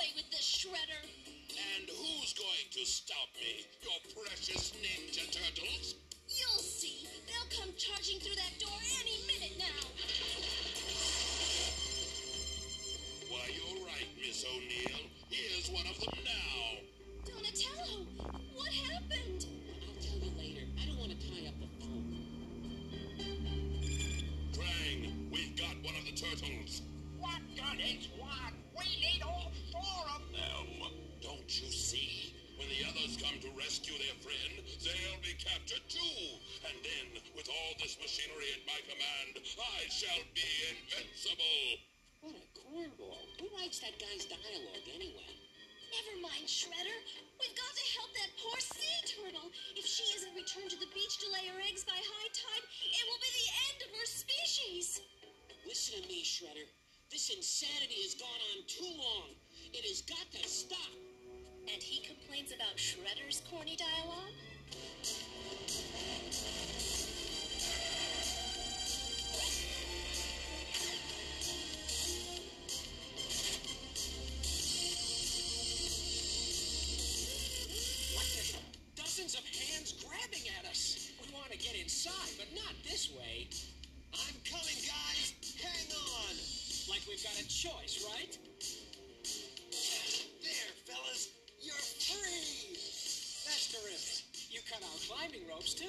away with this, Shredder. And who's going to stop me, your precious Ninja Turtles? You'll see. They'll come charging through that door any minute now. Why, you're right, Miss O'Neil. Here's one of them now. Donatello, what happened? I'll tell you later. I don't want to tie up the phone. Krang, we've got one of the turtles. What got it? Come to rescue their friend, they'll be captured too. And then, with all this machinery at my command, I shall be invincible. What a cornball. Who writes that guy's dialogue anyway? Never mind, Shredder. We've got to help that poor sea turtle. If she isn't returned to the beach to lay her eggs by high tide, it will be the end of her species. Listen to me, Shredder. This insanity has gone on too long. It has got to stop. He about Shredder's corny dialogue? Dozens of hands grabbing at us. We want to get inside, but not this way. I'm coming, guys. Hang on. Like we've got a choice, right? You cut out climbing ropes, too.